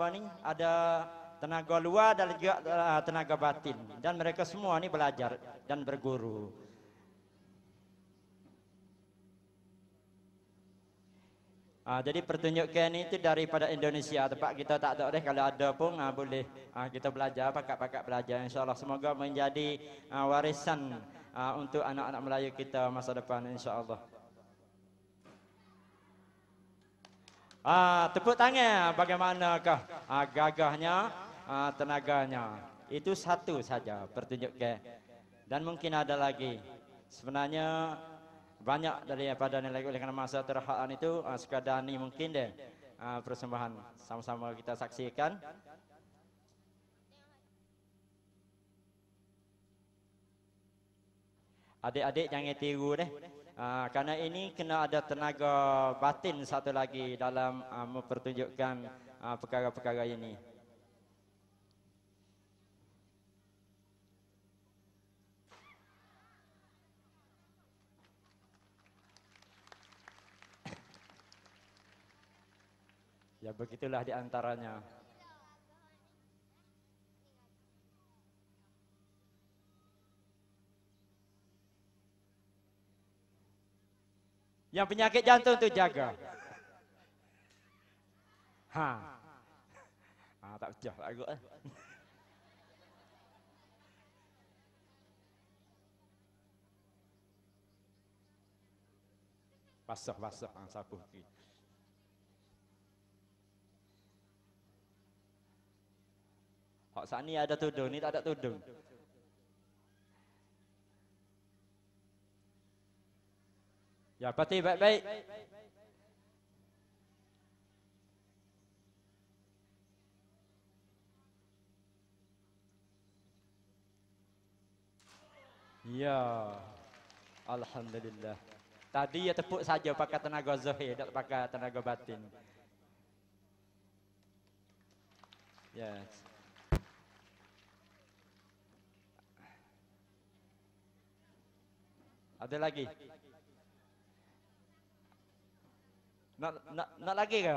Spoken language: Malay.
apa ni? Ada tenaga luar dan juga uh, tenaga batin dan mereka semua ni belajar dan berguru. Uh, jadi pertunjukan itu daripada Indonesia tempat kita tak ada deh kalau ada pun uh, boleh uh, kita belajar pakat-pakat belajar insyaallah semoga menjadi uh, warisan uh, untuk anak-anak Melayu kita masa depan insyaallah. Ah tepuk tangan bagaimanakah uh, gagahnya uh, tenaganya. Itu satu saja pertunjukan. Dan mungkin ada lagi. Sebenarnya banyak daripada nilai oleh kerana masa terhalan itu uh, sekadar ni mungkin deh uh, persembahan sama-sama kita saksikan adik-adik jangan tiru deh uh, kerana ini kena ada tenaga batin satu lagi dalam uh, mempertunjukkan uh, perkara-perkara ini Ya begitulah di antaranya. Yang penyakit jantung tu jaga. Ha. Ha tak pecah tak agak eh. Basah basah ha, sapu. Hak sani ada tudung, ni tak ada tudung. Ya, pati baik-baik. Ya. Alhamdulillah. Tadi ya tepuk saja pakai tenaga zahir, tak pakai tenaga batin. Yes. Ada lagi? Nak nak nak lagi ke?